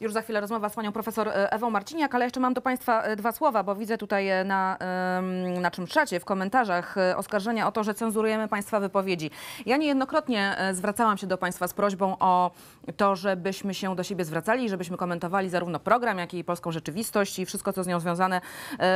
Już za chwilę rozmowa z panią profesor e, Ewą Marciniak, ale jeszcze mam do państwa e, dwa słowa, bo widzę tutaj e, na em, naszym czacie, w komentarzach oskarżenia o to, że cenzurujemy państwa wypowiedzi. Ja niejednokrotnie zwracałam się do państwa z prośbą o to, żebyśmy się do siebie zwracali, żebyśmy komentowali zarówno program, jak i polską rzeczywistość i wszystko, co z nią związane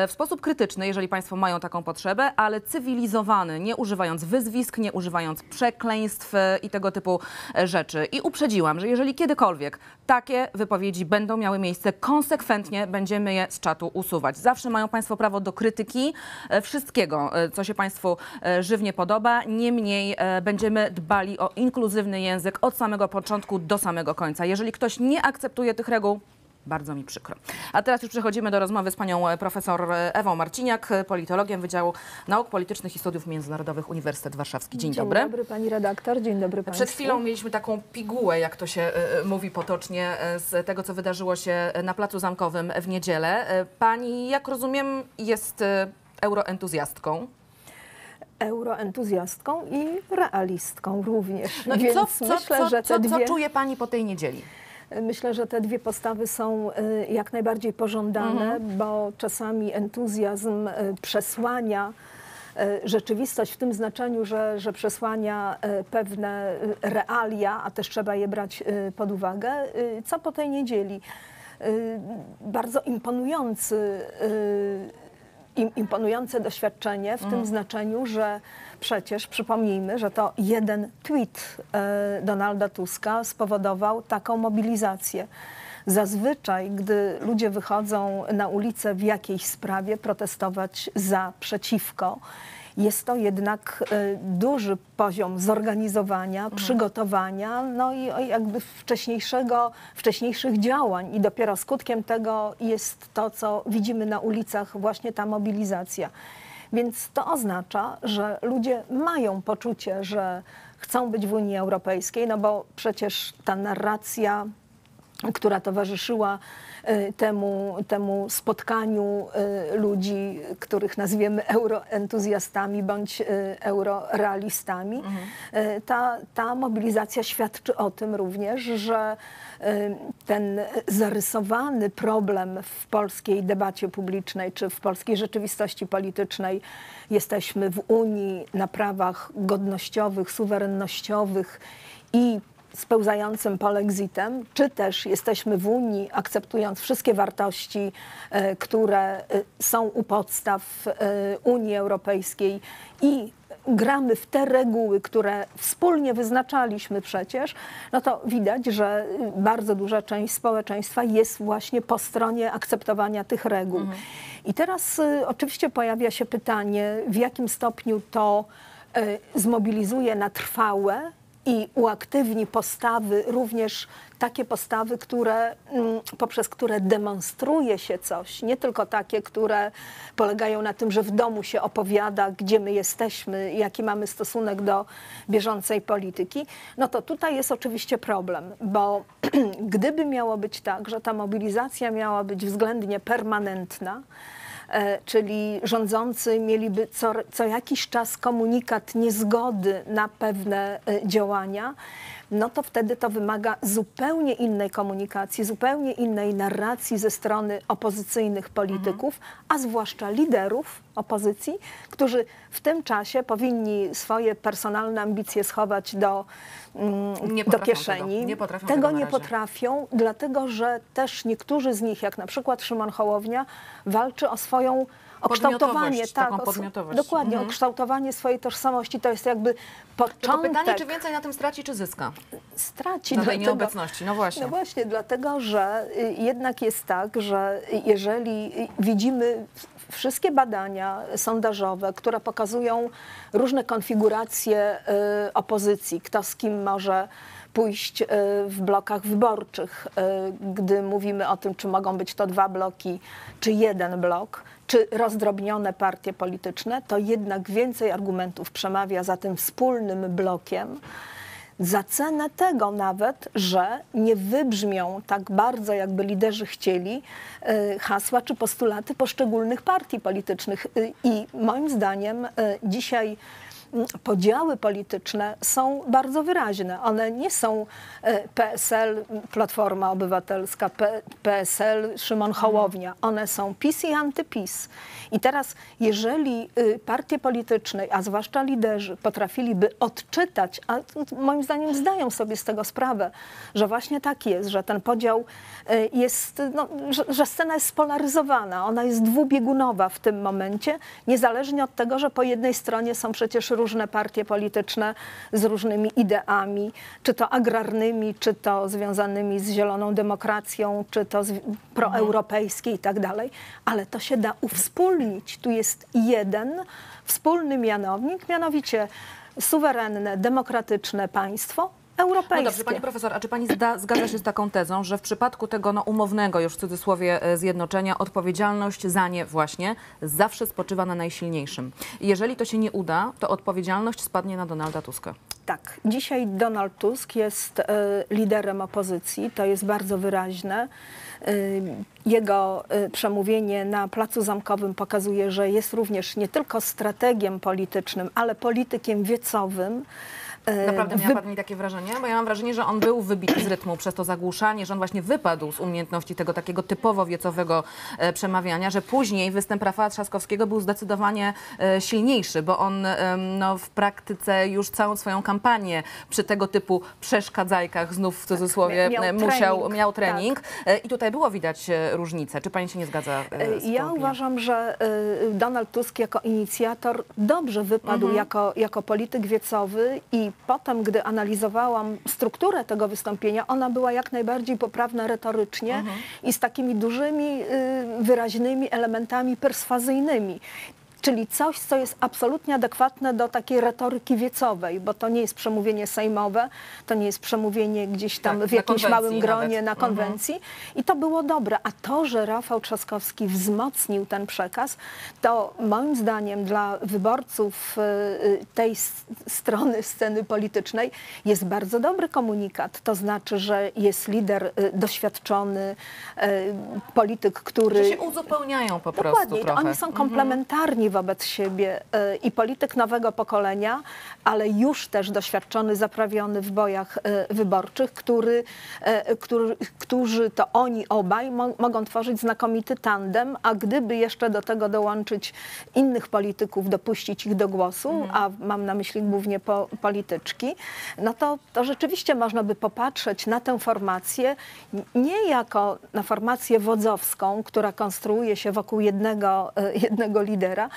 w sposób krytyczny, jeżeli państwo mają taką potrzebę, ale cywilizowany, nie używając wyzwisk, nie używając przekleństw i tego typu rzeczy. I uprzedziłam, że jeżeli kiedykolwiek takie wypowiedzi będą miały miejsce, konsekwentnie będziemy je z czatu usuwać. Zawsze mają Państwo prawo do krytyki e, wszystkiego, e, co się Państwu e, żywnie podoba. Niemniej będziemy dbali o inkluzywny język od samego początku do samego końca. Jeżeli ktoś nie akceptuje tych reguł, bardzo mi przykro. A teraz już przechodzimy do rozmowy z panią e, profesor e, Ewą Marciniak, e, politologiem Wydziału Nauk Politycznych i Studiów Międzynarodowych Uniwersytet Warszawski. Dzień, Dzień dobry. dobry pani redaktor, dzień dobry państwu. Przed chwilą mieliśmy taką pigułę, jak to się mówi potocznie, z tego, co wydarzyło się na Placu Zamkowym w niedzielę. Pani, jak rozumiem, jest euroentuzjastką. Euroentuzjastką i realistką również. No i co, co, myślę, co, że co, te co dwie, czuje Pani po tej niedzieli? Myślę, że te dwie postawy są y, jak najbardziej pożądane, Mhm. bo czasami entuzjazm y, przesłania y, rzeczywistość w tym znaczeniu, że, że przesłania pewne realia, a też trzeba je brać pod uwagę. Co po tej niedzieli? Bardzo imponujący im- imponujące doświadczenie w tym znaczeniu, że przecież przypomnijmy, że to jeden tweet e, Donalda Tuska spowodował taką mobilizację. Zazwyczaj, gdy ludzie wychodzą na ulicę w jakiejś sprawie protestować za, przeciwko, jest to jednak e, duży poziom zorganizowania, przygotowania, no i jakby wcześniejszego, wcześniejszych działań. I dopiero skutkiem tego jest to, co widzimy na ulicach, właśnie ta mobilizacja. Więc to oznacza, że ludzie mają poczucie, że chcą być w Unii Europejskiej, no bo przecież ta narracja która towarzyszyła y, temu, temu spotkaniu y, ludzi, których nazwiemy euroentuzjastami bądź y, eurorealistami. Y, Ta, ta mobilizacja świadczy o tym również, że ten zarysowany problem w polskiej debacie publicznej czy w polskiej rzeczywistości politycznej jesteśmy w Unii na prawach godnościowych, suwerennościowych i spełzającym polexitem, czy też jesteśmy w Unii, akceptując wszystkie wartości, e, które e, są u podstaw e, Unii Europejskiej i gramy w te reguły, które wspólnie wyznaczaliśmy przecież, no to widać, że bardzo duża część społeczeństwa jest właśnie po stronie akceptowania tych reguł. I teraz y, oczywiście pojawia się pytanie, w jakim stopniu to y, zmobilizuje na trwałe i uaktywni postawy, również takie postawy, które, mm, poprzez które demonstruje się coś, nie tylko takie, które polegają na tym, że w domu się opowiada, gdzie my jesteśmy, jaki mamy stosunek do bieżącej polityki, no to tutaj jest oczywiście problem, bo gdyby miało być tak, że ta mobilizacja miała być względnie permanentna, czyli rządzący mieliby co, co jakiś czas komunikat niezgody na pewne e, działania, no to wtedy to wymaga zupełnie innej komunikacji, zupełnie innej narracji ze strony opozycyjnych polityków, a zwłaszcza liderów opozycji, którzy w tym czasie powinni swoje personalne ambicje schować do, mm, do kieszeni. tego. Nie potrafią tego tego nie potrafią, dlatego że też niektórzy z nich, jak na przykład Szymon Hołownia, walczy o swoją o kształtowanie, Podmiotowość, taką o podmiotowość. Dokładnie, Mhm. o kształtowanie swojej tożsamości. To jest jakby początek. Tylko pytanie, czy więcej na tym straci, czy zyska? straci Na tej dlatego- nieobecności, no właśnie. No właśnie, dlatego, że y, jednak jest tak, że jeżeli y, widzimy wszystkie badania sondażowe, które pokazują różne konfiguracje y, opozycji, kto z kim może pójść y, w blokach wyborczych, y, gdy mówimy o tym, czy mogą być to dwa bloki, czy jeden blok, czy rozdrobnione partie polityczne, to jednak więcej argumentów przemawia za tym wspólnym blokiem za cenę tego nawet, że nie wybrzmią tak bardzo, jakby liderzy chcieli, y, hasła czy postulaty poszczególnych partii politycznych. I moim zdaniem dzisiaj podziały polityczne są bardzo wyraźne. One nie są e, PSL, Platforma Obywatelska, PSL, Szymon Hołownia. One są PiS i antyPiS. I teraz, jeżeli y, partie polityczne, a zwłaszcza liderzy, potrafiliby odczytać, a moim zdaniem zdają sobie z tego sprawę, że właśnie tak jest, że ten podział y, jest, no, że, że scena jest spolaryzowana, ona jest dwubiegunowa w tym momencie, niezależnie od tego, że po jednej stronie są przecież różne partie polityczne z różnymi ideami, czy to agrarnymi, czy to związanymi z zieloną demokracją, czy to z, proeuropejskie i tak dalej, ale to się da uwspólnić. Tu jest jeden wspólny mianownik, mianowicie suwerenne, demokratyczne państwo europejskie. No dobrze, pani profesor, a czy pani zda, zgadza się z taką tezą, że w przypadku tego no, umownego już w cudzysłowie e, zjednoczenia odpowiedzialność za nie właśnie zawsze spoczywa na najsilniejszym? Jeżeli to się nie uda, to odpowiedzialność spadnie na Donalda Tuska. Tak, dzisiaj Donald Tusk jest e, liderem opozycji, to jest bardzo wyraźne. E, Jego przemówienie na Placu Zamkowym pokazuje, że jest również nie tylko strategiem politycznym, ale politykiem wiecowym. E, Naprawdę wy- miała pani takie wrażenie? Bo ja mam wrażenie, że on był wybity z rytmu przez to zagłuszanie, że on właśnie wypadł z umiejętności tego takiego typowo wiecowego e, przemawiania, że później występ Rafała Trzaskowskiego był zdecydowanie e, silniejszy, bo on no, w praktyce już całą swoją kampanię przy tego typu przeszkadzajkach, znów w cudzysłowie, miał e, musiał, trening, miał trening. E, I tutaj było widać różnicę. Czy pani się nie zgadza Ja uważam, że Donald Tusk jako inicjator dobrze wypadł jako, jako polityk wiecowy i potem, gdy analizowałam strukturę tego wystąpienia, ona była jak najbardziej poprawna retorycznie i z takimi dużymi, y, wyraźnymi elementami perswazyjnymi. Czyli coś, co jest absolutnie adekwatne do takiej retoryki wiecowej, bo to nie jest przemówienie sejmowe, to nie jest przemówienie gdzieś tam Tak, w jakimś małym gronie nawet. na Mhm. konwencji i to było dobre. A to, że Rafał Trzaskowski wzmocnił ten przekaz, to moim zdaniem dla wyborców y, y, tej strony sceny politycznej jest bardzo dobry komunikat. To znaczy, że jest lider y, doświadczony, polityk, który... Że się uzupełniają po prostu Dokładnie, oni są komplementarni wobec siebie y, i polityk nowego pokolenia, ale już też doświadczony, zaprawiony w bojach y, wyborczych, który, y, który, którzy to oni obaj mo mogą tworzyć znakomity tandem, a gdyby jeszcze do tego dołączyć innych polityków, dopuścić ich do głosu, a mam na myśli głównie po, polityczki, no to, to rzeczywiście można by popatrzeć na tę formację nie jako na formację wodzowską, która konstruuje się wokół jednego, e, jednego lidera,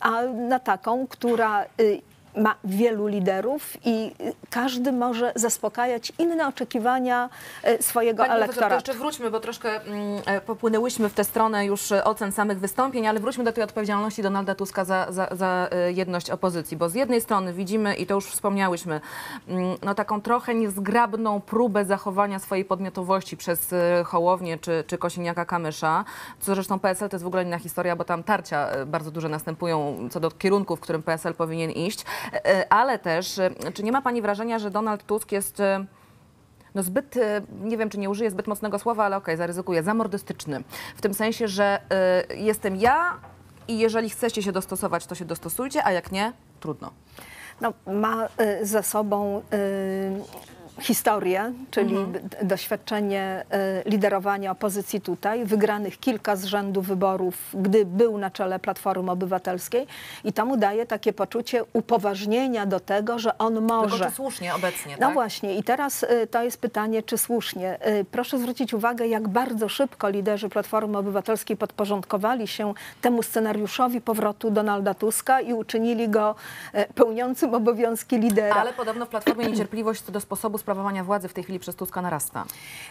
a na taką, która y, ma wielu liderów i każdy może zaspokajać inne oczekiwania e, swojego Pani profesor, to elektoratu. jeszcze wróćmy, bo troszkę mm, e, popłynęłyśmy w tę stronę już e, ocen samych wystąpień, ale wróćmy do tej odpowiedzialności Donalda Tuska za, za, za jedność opozycji, bo z jednej strony widzimy, i to już wspomniałyśmy, mm, no taką trochę niezgrabną próbę zachowania swojej podmiotowości przez Hołownię czy, czy Kosiniaka-Kamysza, co zresztą PSL to jest w ogóle inna historia, bo tam tarcia bardzo duże następują co do kierunku, w którym PSL powinien iść, ale też, e, czy nie ma Pani wrażenia, że Donald Tusk jest... e, no zbyt, e, nie wiem czy nie użyję zbyt mocnego słowa, ale okej, zaryzykuję, zamordystyczny. W tym sensie, że jestem ja i jeżeli chcecie się dostosować, to się dostosujcie, a jak nie, trudno. no, ma za sobą historię, czyli Mhm. doświadczenie y, liderowania opozycji tutaj, wygranych kilka z rzędu wyborów, gdy był na czele Platformy Obywatelskiej i to mu daje takie poczucie upoważnienia do tego, że on Tylko może. czy słusznie obecnie, No tak? właśnie i teraz y, to jest pytanie, czy słusznie. Y, Proszę zwrócić uwagę, jak bardzo szybko liderzy Platformy Obywatelskiej podporządkowali się temu scenariuszowi powrotu Donalda Tuska i uczynili go pełniącym obowiązki lidera. Ale podobno w Platformie niecierpliwość co do sposobu sprawowania władzy w tej chwili przez Tuska narasta.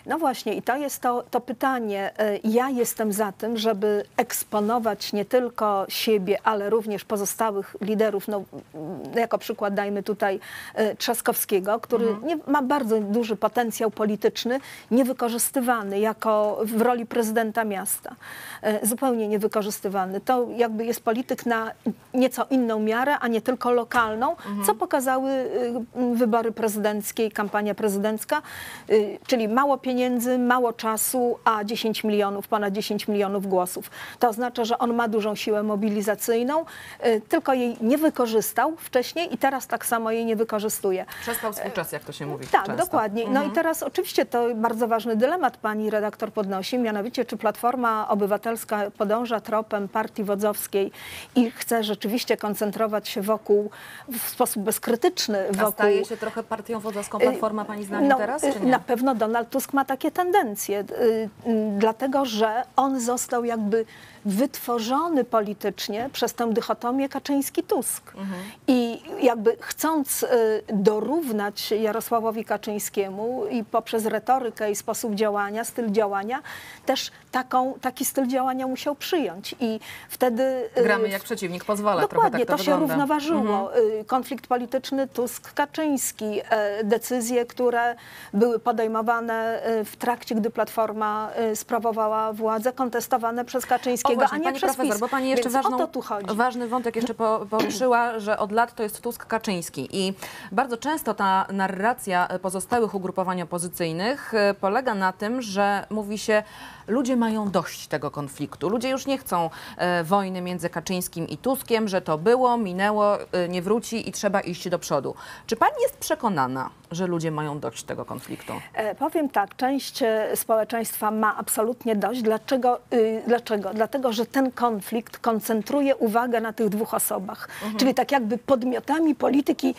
No właśnie, i to jest to, to pytanie. E, Ja jestem za tym, żeby eksponować nie tylko siebie, ale również pozostałych liderów. No, mm, jako przykład dajmy tutaj e, Trzaskowskiego, który nie, ma bardzo duży potencjał polityczny, niewykorzystywany jako w roli prezydenta miasta. E, Zupełnie niewykorzystywany. To jakby jest polityk na nieco inną miarę, a nie tylko lokalną, co pokazały y, wybory prezydenckie i kampania prezydencka, y, czyli mało pieniędzy, mało czasu, a 10 milionów, ponad 10 milionów głosów. To oznacza, że on ma dużą siłę mobilizacyjną, y, tylko jej nie wykorzystał wcześniej i teraz tak samo jej nie wykorzystuje. Przespał swój czas, jak to się mówi Tak, często. dokładnie. No i teraz oczywiście to bardzo ważny dylemat pani redaktor podnosi, mianowicie czy Platforma Obywatelska podąża tropem partii wodzowskiej i chce rzeczywiście koncentrować się wokół, w sposób bezkrytyczny A wokół... staje się trochę partią wodzowską Platforma, pani zdaniem, No, teraz, y, czy nie? Na pewno Donald Tusk ma takie tendencje, y, y, dlatego że on został jakby wytworzony politycznie przez tę dychotomię Kaczyński-Tusk. Mhm. I jakby chcąc y, dorównać Jarosławowi Kaczyńskiemu i poprzez retorykę i sposób działania, styl działania, też taką, taki styl działania musiał przyjąć. I wtedy... y, Gramy jak przeciwnik pozwala, Dokładnie, tak to, to, się równoważyło. Y, Konflikt polityczny Tusk-Kaczyński, decyzje, które były podejmowane w trakcie, gdy Platforma sprawowała władzę, kontestowane przez O Właśnie, a nie pani przez profesor, PiS. bo pani jeszcze Więc ważną, ważny wątek jeszcze po, poruszyła, że od lat to jest Tusk Kaczyński i bardzo często ta narracja pozostałych ugrupowań opozycyjnych e, polega na tym, że mówi się, ludzie mają dość tego konfliktu, ludzie już nie chcą e, wojny między Kaczyńskim i Tuskiem, że to było, minęło, e, nie wróci i trzeba iść do przodu. Czy pani jest przekonana, że ludzie mają dość tego konfliktu? E, Powiem tak, część e, społeczeństwa ma absolutnie dość. Dlaczego? y, Dlaczego? Dlatego, że ten konflikt koncentruje uwagę na tych dwóch osobach. Czyli tak jakby podmiotami polityki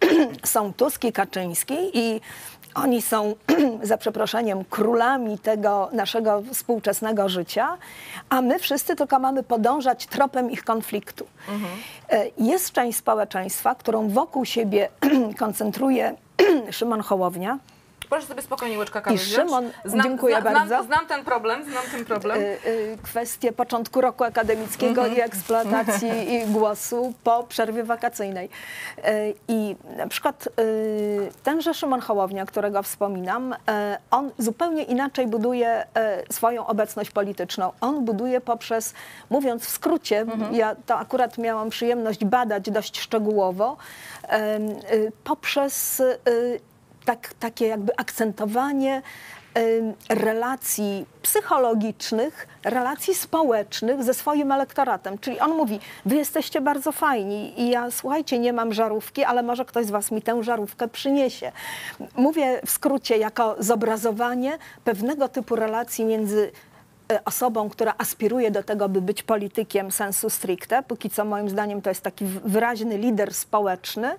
są Tusk i Kaczyński i oni są, za przeproszeniem, królami tego naszego współczesnego życia, a my wszyscy tylko mamy podążać tropem ich konfliktu. E, Jest część społeczeństwa, którą wokół siebie koncentruje Szymon Hołownia, Proszę sobie spokojnie łyczka kawy I. Szymon, dziękuję zna, bardzo. Znam, znam ten problem, znam ten problem. y, y, kwestię początku roku akademickiego i eksploatacji i głosu po przerwie wakacyjnej. Y, I na przykład tenże Szymon Hołownia, którego wspominam, on zupełnie inaczej buduje swoją obecność polityczną. On buduje poprzez, mówiąc w skrócie, ja to akurat miałam przyjemność badać dość szczegółowo, poprzez tak, takie jakby akcentowanie relacji psychologicznych, relacji społecznych ze swoim elektoratem. Czyli on mówi, wy jesteście bardzo fajni i ja, słuchajcie, nie mam żarówki, ale może ktoś z was mi tę żarówkę przyniesie. Mówię w skrócie jako zobrazowanie pewnego typu relacji między osobą, która aspiruje do tego, by być politykiem sensu stricte. Póki co moim zdaniem to jest taki wyraźny lider społeczny,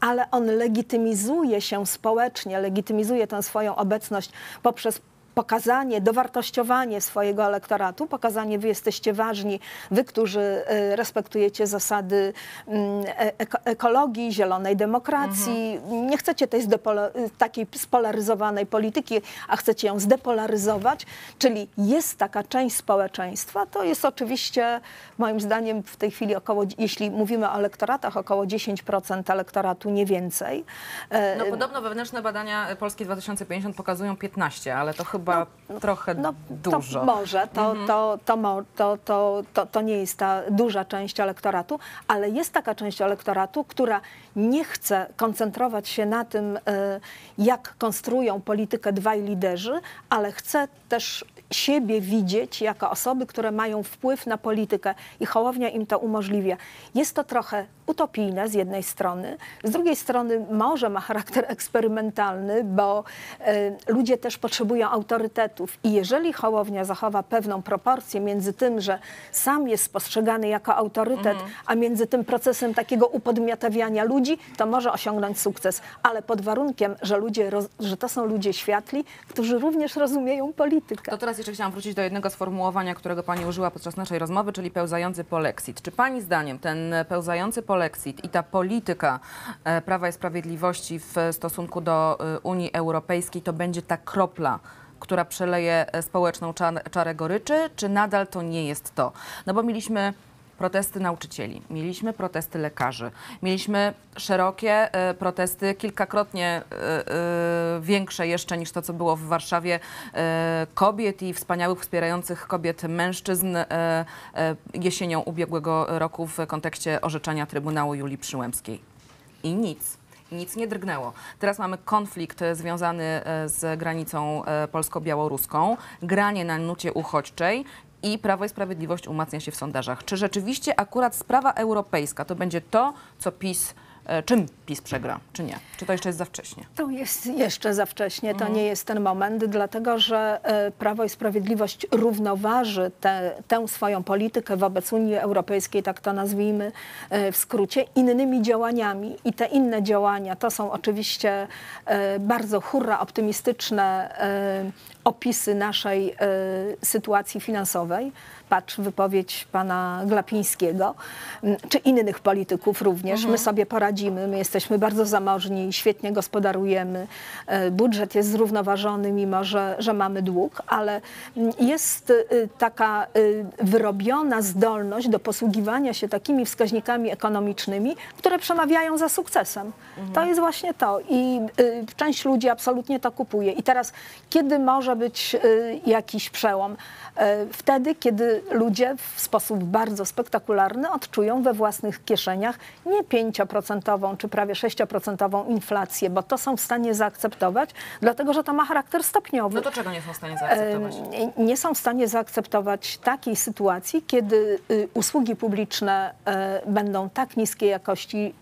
ale on legitymizuje się społecznie, legitymizuje tę swoją obecność poprzez pokazanie, dowartościowanie swojego elektoratu, pokazanie, wy jesteście ważni, wy, którzy e, respektujecie zasady mm, e- eko- ekologii, zielonej demokracji. Nie chcecie tej zdepola- takiej spolaryzowanej polityki, a chcecie ją zdepolaryzować, czyli jest taka część społeczeństwa, to jest oczywiście moim zdaniem w tej chwili około, jeśli mówimy o elektoratach, około 10% elektoratu, nie więcej. E, No podobno wewnętrzne badania Polski 2050 pokazują 15, ale to chyba trochę No, dużo. To może, to, to, to, mo- to, to, to, to nie jest ta duża część elektoratu, ale jest taka część elektoratu, która nie chce koncentrować się na tym, e, jak konstruują politykę dwaj liderzy, ale chce też siebie widzieć jako osoby, które mają wpływ na politykę i Hołownia im to umożliwia. Jest to trochę utopijne z jednej strony, z drugiej strony może ma charakter eksperymentalny, bo e, ludzie też potrzebują autorytetów i jeżeli Hołownia zachowa pewną proporcję między tym, że sam jest postrzegany jako autorytet, a między tym procesem takiego upodmiotawiania ludzi, to może osiągnąć sukces, ale pod warunkiem, że, ludzie, że to są ludzie światli, którzy również rozumieją politykę. To teraz jeszcze chciałam wrócić do jednego sformułowania, którego Pani użyła podczas naszej rozmowy, czyli pełzający polexit. Czy Pani zdaniem ten pełzający polexit i ta polityka e, Prawa i Sprawiedliwości w stosunku do e, Unii Europejskiej to będzie ta kropla, która przeleje e, społeczną czar- czarę goryczy, czy nadal to nie jest to? No bo mieliśmy protesty nauczycieli, mieliśmy protesty lekarzy, mieliśmy szerokie e, protesty, kilkakrotnie e, e, większe jeszcze niż to, co było w Warszawie, kobiet i wspaniałych, wspierających kobiet mężczyzn jesienią ubiegłego roku w kontekście orzeczenia Trybunału Julii Przyłębskiej. I nic. nic nie drgnęło. Teraz mamy konflikt związany z granicą polsko-białoruską, granie na nucie uchodźczej i Prawo i Sprawiedliwość umacnia się w sondażach. Czy rzeczywiście akurat sprawa europejska to będzie to, co PiS, e, czym PiS przegra, czy nie? Czy to jeszcze jest za wcześnie? To jest jeszcze za wcześnie, to nie jest ten moment, dlatego że e, Prawo i Sprawiedliwość równoważy tę tę swoją politykę wobec Unii Europejskiej, tak to nazwijmy e, w skrócie, innymi działaniami. I te inne działania to są oczywiście bardzo hurra optymistyczne opisy naszej e, sytuacji finansowej. Patrz wypowiedź pana Glapińskiego, czy innych polityków również. My sobie poradzimy, my jesteśmy bardzo zamożni, świetnie gospodarujemy. E, Budżet jest zrównoważony, mimo że, że mamy dług, ale jest y, taka wyrobiona zdolność do posługiwania się takimi wskaźnikami ekonomicznymi, które przemawiają za sukcesem. To jest właśnie to i część ludzi absolutnie to kupuje. I teraz, kiedy może być y, jakiś przełom? E, Wtedy, kiedy ludzie w sposób bardzo spektakularny odczują we własnych kieszeniach nie 5% czy prawie 6% inflację, bo to są w stanie zaakceptować, dlatego że to ma charakter stopniowy. No to czego nie są w stanie zaakceptować? E, nie są w stanie zaakceptować takiej sytuacji, kiedy y, usługi publiczne będą tak niskiej jakości,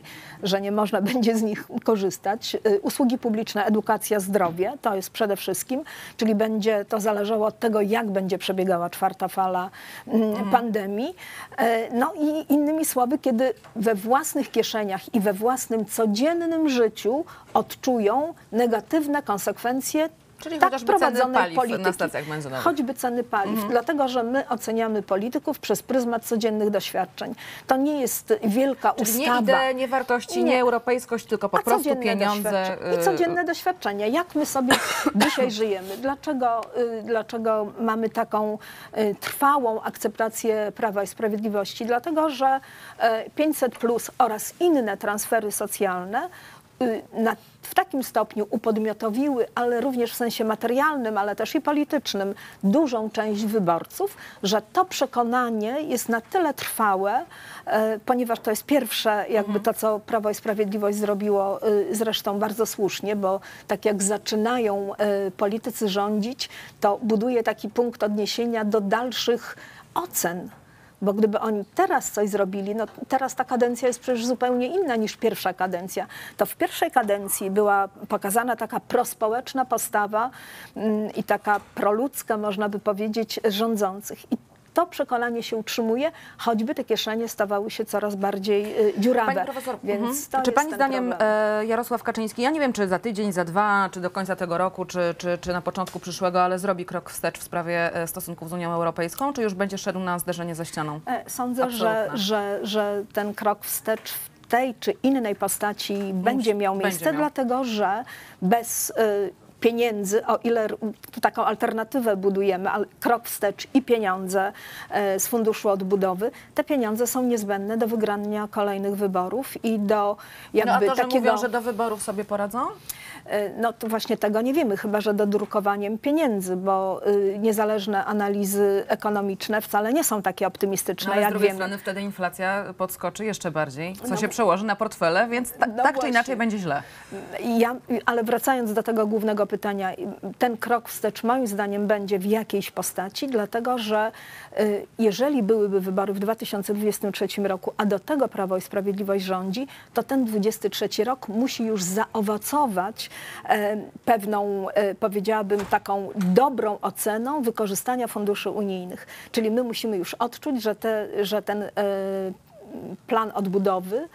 że nie można będzie z nich korzystać. Y, Usługi publiczne, edukacja, zdrowie to jest przede wszystkim, czyli będzie to zależało od tego, jak będzie przebiegała czwarta fala mm, pandemii. E, No i innymi słowy, kiedy we własnych kieszeniach i we własnym codziennym życiu odczują negatywne konsekwencje Czyli tak chociażby ceny paliw na stacjach benzynowych. Choćby ceny paliw, dlatego że my oceniamy polityków przez pryzmat codziennych doświadczeń. To nie jest wielka Czyli nie ustawa. idee, nie wartości, nie, Nie. europejskość, tylko po a prostu pieniądze. I y, codzienne doświadczenia. Jak my sobie dzisiaj żyjemy? Dlaczego, y, dlaczego mamy taką y, trwałą akceptację Prawa i Sprawiedliwości? Dlatego, że y, 500 plus oraz inne transfery socjalne na, w takim stopniu upodmiotowiły, ale również w sensie materialnym, ale też i politycznym, dużą część wyborców, że to przekonanie jest na tyle trwałe, e, ponieważ to jest pierwsze jakby to, co Prawo i Sprawiedliwość zrobiło y, zresztą bardzo słusznie, bo tak jak zaczynają e, politycy rządzić, to buduje taki punkt odniesienia do dalszych ocen. Bo gdyby oni teraz coś zrobili, no teraz ta kadencja jest przecież zupełnie inna niż pierwsza kadencja. To w pierwszej kadencji była pokazana taka prospołeczna postawa mm, i taka proludzka, można by powiedzieć, rządzących. I to przekonanie się utrzymuje, choćby te kieszenie stawały się coraz bardziej y, dziurawe. Pani profesor, Więc mhm. czy pani zdaniem problem. e, Jarosław Kaczyński, ja nie wiem, czy za tydzień, za dwa, czy do końca tego roku, czy, czy, czy na początku przyszłego, ale zrobi krok wstecz w sprawie e, stosunków z Unią Europejską, czy już będzie szedł na zderzenie ze ścianą? E, Sądzę, że, Absolutne. że, że ten krok wstecz w tej czy innej postaci będzie miał będzie miejsce, miał. dlatego że bez y, pieniędzy, o ile tu taką alternatywę budujemy, krok wstecz i pieniądze e, z Funduszu Odbudowy, te pieniądze są niezbędne do wygrania kolejnych wyborów i do jakby No a to, że takiego... mówią, że do wyborów sobie poradzą? E, No to właśnie tego nie wiemy, chyba że dodrukowaniem pieniędzy, bo y, niezależne analizy ekonomiczne wcale nie są takie optymistyczne, No, ale z jak drugiej wiemy. strony wtedy inflacja podskoczy jeszcze bardziej, co No się przełoży na portfele, więc ta, No tak czy właśnie. inaczej będzie źle. Ja, ale wracając do tego głównego pytania, ten krok wstecz moim zdaniem będzie w jakiejś postaci, dlatego że y, jeżeli byłyby wybory w 2023 roku, a do tego Prawo i Sprawiedliwość rządzi, to ten 23 rok musi już zaowocować pewną, e, powiedziałabym, taką dobrą oceną wykorzystania funduszy unijnych. Czyli my musimy już odczuć, że, te, że ten e, plan odbudowy,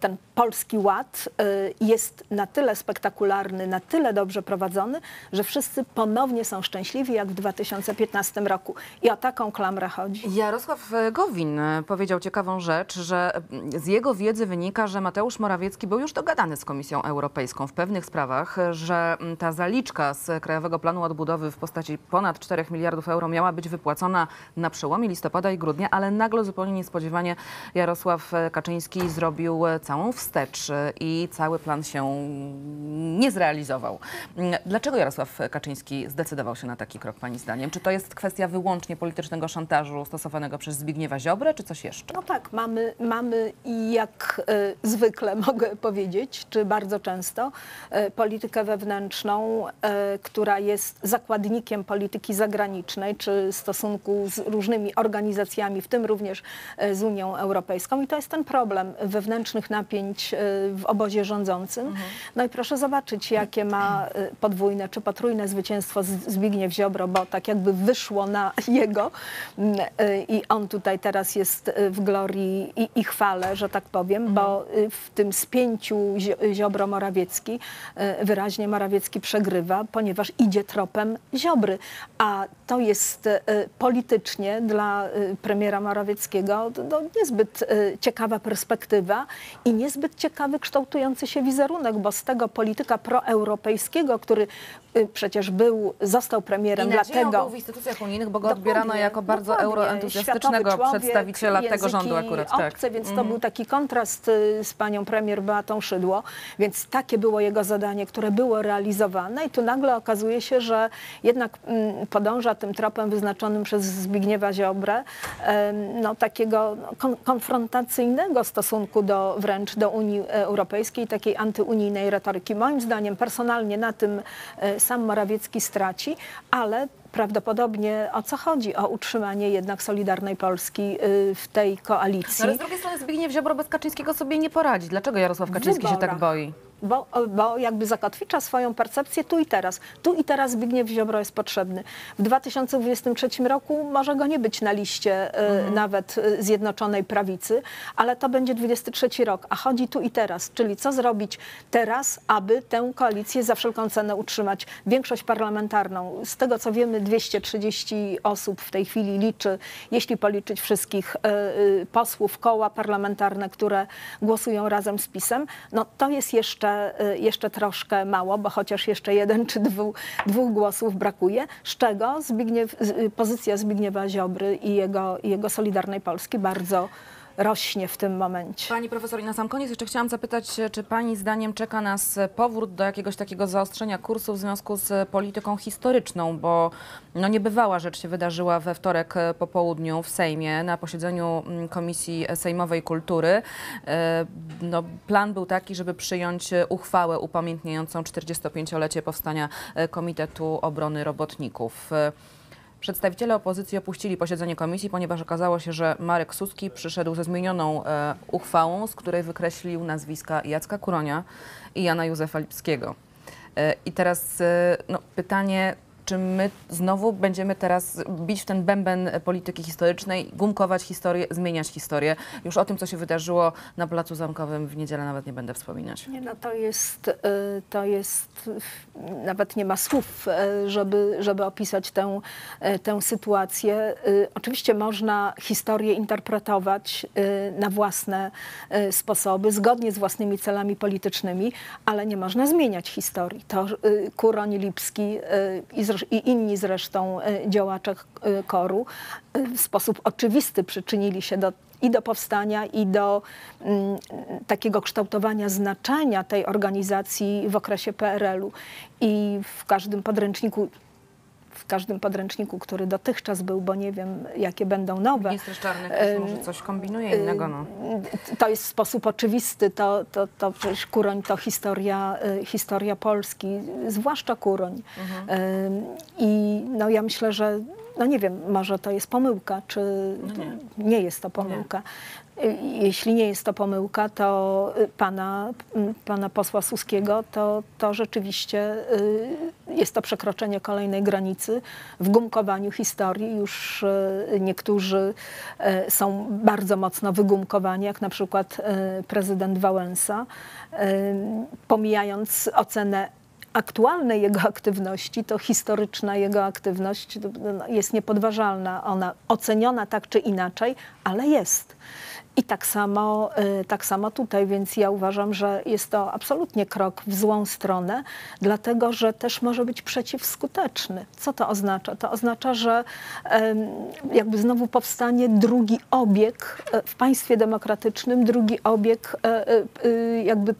ten polski ład e, jest na tyle spektakularny, na tyle dobrze prowadzony, że wszyscy ponownie są szczęśliwi jak w 2015 roku. I o taką klamrę chodzi. Jarosław Gowin e, powiedział ciekawą rzecz, że z jego wiedzy wynika, że Mateusz Morawiecki był już dogadany z Komisją Europejską w pewnych sprawach, e, że ta zaliczka z Krajowego Planu Odbudowy w postaci ponad 4 miliardów euro miała być wypłacona na przełomie listopada i grudnia, ale nagle zupełnie niespodziewanie Jarosław e, Kaczyński zrobił całą wstecz i cały plan się nie zrealizował. Mm, Dlaczego Jarosław Kaczyński zdecydował się na taki krok, Pani zdaniem? Czy to jest kwestia wyłącznie politycznego szantażu stosowanego przez Zbigniewa Ziobrę, czy coś jeszcze? No tak, mamy, mamy jak e, zwykle mogę powiedzieć, czy bardzo często, e, politykę wewnętrzną, e, która jest zakładnikiem polityki zagranicznej, czy stosunku z różnymi organizacjami, w tym również z Unią Europejską. I to jest ten problem wewnętrznych napięć e, w obozie rządzącym. No i proszę zobaczyć, jakie ma e, podwójne czy potrójne zwycięstwo Zbigniew Ziobro, bo tak jakby wyszło na jego mm, e, i on tutaj teraz jest w glorii i, i chwale, że tak powiem, bo e, w tym spięciu Zio- Ziobro-Morawiecki wyraźnie Morawiecki przegrywa, ponieważ idzie tropem Ziobry, a to jest politycznie dla premiera Morawieckiego to, to niezbyt ciekawa perspektywa i niezbyt ciekawy kształtujący się wizerunek, bo z tego polityka proeuropejskiego, który e, przecież był, został I premierem nadzieją dlatego... był w instytucjach unijnych, bo go odbierano jako bardzo dokładnie. euroentuzjastycznego człowiek, przedstawiciela tego rządu akurat. Tak. Obce, więc to był taki kontrast y, z panią premier Beatą Szydło, więc takie było jego zadanie, które było realizowane i tu nagle okazuje się, że jednak mm, podąża tym tropem wyznaczonym przez Zbigniewa Ziobrę, no, takiego no, kon konfrontacyjnego stosunku do wręcz do Unii Europejskiej, takiej antyunijnej retoryki. Moim zdaniem personalnie na tym e, sam Morawiecki straci, ale prawdopodobnie o co chodzi? O utrzymanie jednak Solidarnej Polski y, w tej koalicji. No ale z drugiej strony Zbigniew Ziobro bez Kaczyńskiego sobie nie poradzi. Dlaczego Jarosław Kaczyński się tak boi? Bo, bo jakby zakotwicza swoją percepcję tu i teraz. Tu i teraz Zbigniew Ziobro jest potrzebny. W 2023 roku może go nie być na liście y, Mhm. nawet y, Zjednoczonej Prawicy, ale to będzie 23 rok, a chodzi tu i teraz, czyli co zrobić teraz, aby tę koalicję za wszelką cenę utrzymać. Większość parlamentarną, z tego co wiemy 230 osób w tej chwili liczy, jeśli policzyć wszystkich y, posłów, koła parlamentarne, które głosują razem z PiSem, no to jest jeszcze, y, jeszcze troszkę mało, bo chociaż jeszcze jeden czy dwu, dwóch głosów brakuje, z czego Zbigniew, y, pozycja Zbigniewa Ziobry i jego, jego Solidarnej Polski bardzo rośnie w tym momencie. Pani profesor, i na sam koniec jeszcze chciałam zapytać, czy Pani zdaniem czeka nas powrót do jakiegoś takiego zaostrzenia kursu w związku z polityką historyczną, bo no niebywała rzecz się wydarzyła we wtorek po południu w Sejmie na posiedzeniu mm, Komisji Sejmowej Kultury. E, No, plan był taki, żeby przyjąć uchwałę upamiętniającą 45-lecie powstania e, Komitetu Obrony Robotników. Przedstawiciele opozycji opuścili posiedzenie komisji, ponieważ okazało się, że Marek Suski przyszedł ze zmienioną e, uchwałą, z której wykreślił nazwiska Jacka Kuronia i Jana Józefa Lipskiego. E, I teraz e, no, pytanie, czy my znowu będziemy teraz bić w ten bęben polityki historycznej, gumkować historię, zmieniać historię. Już o tym, co się wydarzyło na Placu Zamkowym w niedzielę nawet nie będę wspominać. Nie, no to jest, y, to jest, y, nawet nie ma słów, y, żeby, żeby opisać tę, tę sytuację. Oczywiście można historię interpretować na własne sposoby, zgodnie z własnymi celami politycznymi, ale nie można zmieniać historii. To Kuroń Lipski i, zresz- i inni zresztą y, działacze y, koru y, w sposób oczywisty przyczynili się do i do powstania, i do mm, takiego kształtowania znaczenia tej organizacji w okresie PRL-u. I w każdym podręczniku, każdym podręczniku, który dotychczas był, bo nie wiem, jakie będą nowe, Minister Czarnek też może coś kombinuje innego. No. to jest w sposób oczywisty, to, to, to przecież Kuroń to historia, y, historia Polski, zwłaszcza Kuroń. Mhm. I no ja myślę, że no nie wiem, może to jest pomyłka, czy nie. jest to pomyłka. Y, Jeśli nie jest to pomyłka, to y, pana, pana posła Suskiego, to, to rzeczywiście y, jest to przekroczenie kolejnej granicy w gumkowaniu historii. Już y, niektórzy są bardzo mocno wygumkowani, jak na przykład prezydent Wałęsa, pomijając ocenę aktualnej jego aktywności, to historyczna jego aktywność no, jest niepodważalna. Ona oceniona tak czy inaczej, ale jest. I tak samo, y, tak samo tutaj, więc ja uważam, że jest to absolutnie krok w złą stronę, dlatego że też może być przeciwskuteczny. Co to oznacza? To oznacza, że jakby znowu powstanie drugi obieg e, w państwie demokratycznym, drugi obieg e, e, jakby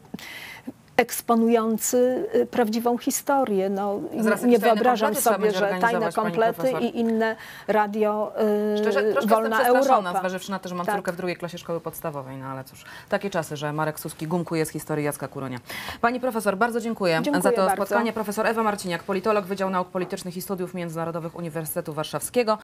eksponujący y, prawdziwą historię. No, nie wyobrażam sobie, że tajne komplety i inne radio y, Szczerze, troszkę Wolna Europa. zważywszy na to, że mam Tak. córkę w drugiej klasie szkoły podstawowej, no ale cóż, takie czasy, że Marek Suski gumkuje z historii Jacka Kuronia. Pani profesor, bardzo dziękuję, Dziękuję za to bardzo. spotkanie. Profesor Ewa Marciniak, politolog, Wydział Nauk Politycznych i Studiów Międzynarodowych Uniwersytetu Warszawskiego.